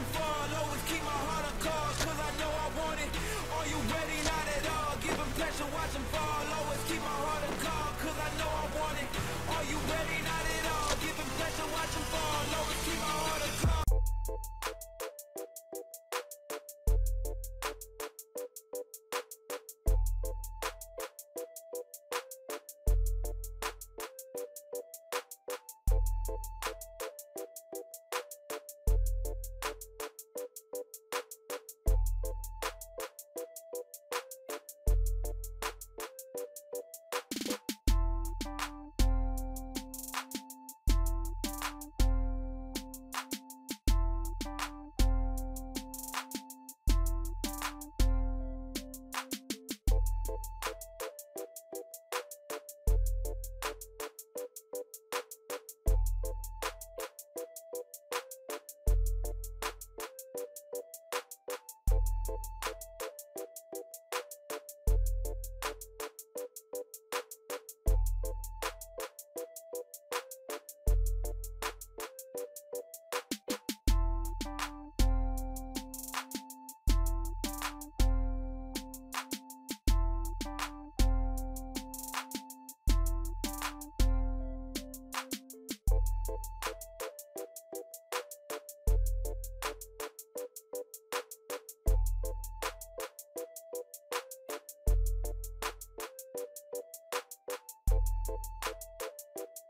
fall. Always keep my heart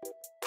え?